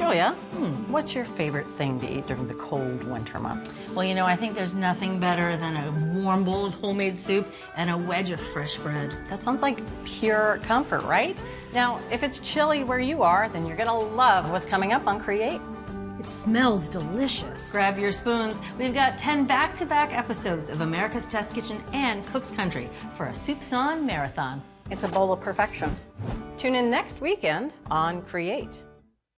Julia, what's your favorite thing to eat during the cold winter months? Well, you know, I think there's nothing better than a warm bowl of homemade soup and a wedge of fresh bread. That sounds like pure comfort, right? Now, if it's chilly where you are, then you're gonna love what's coming up on Create. It smells delicious. Grab your spoons. We've got 10 back to back episodes of America's Test Kitchen and Cook's Country for a Soups On marathon. It's a bowl of perfection. Tune in next weekend on Create.